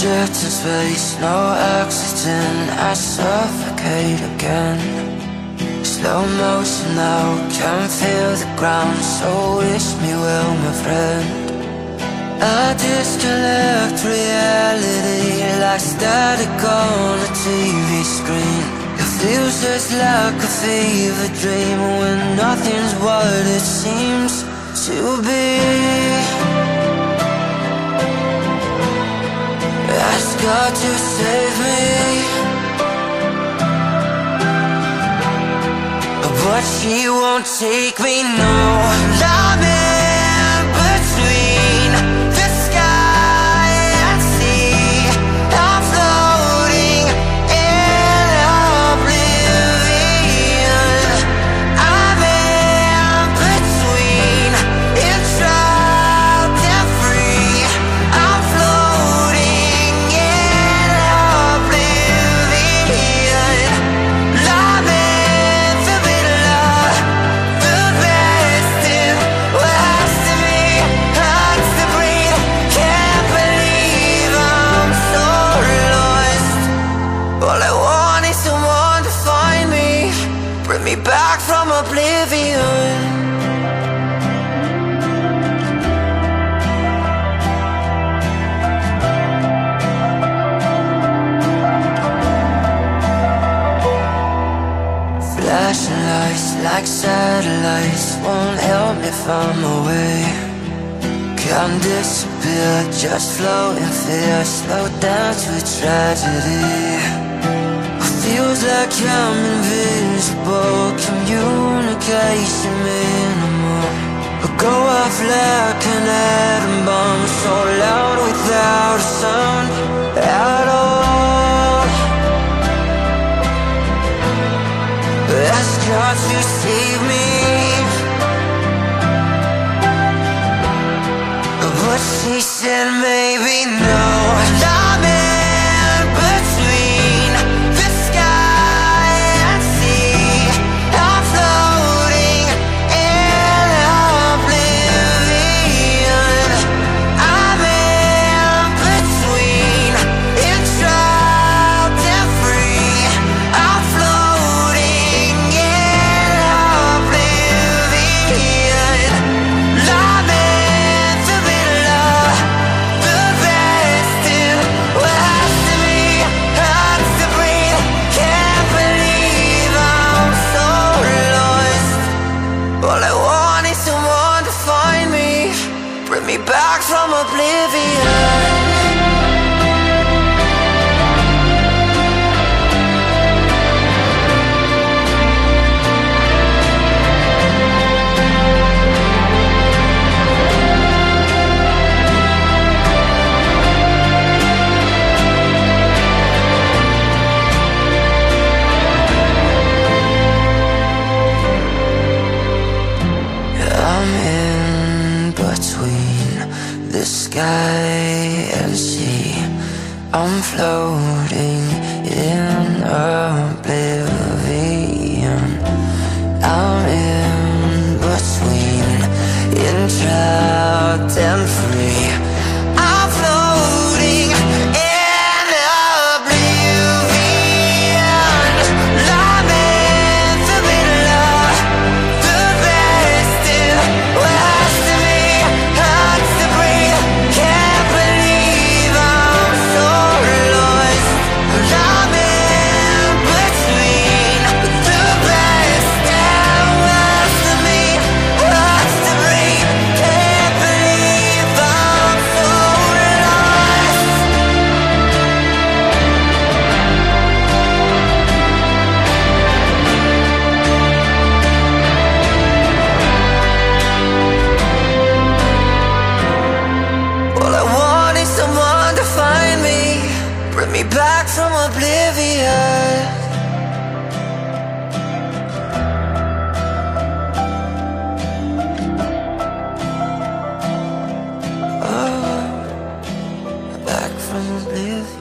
Drift in space, no oxygen I suffocate again. Slow motion now, can't feel the ground So wish me well, my friend. I disconnect reality Like static on a TV screen. It feels just like a fever dream When nothing's what it seems to be God to save me. But she won't take me, no. Me back from oblivion. Flashing lights like satellites Won't help me find my way. Can't disappear, just float in fear Slow down to tragedy. Feels like I'm invisible Communication minimal I go off like an atom bomb So loud without a sound at all. Ask God to save me. But she said maybe no sky and sea I'm floating in oblivion. I'm in between Entrapped and free from oblivion. Oh, back from oblivion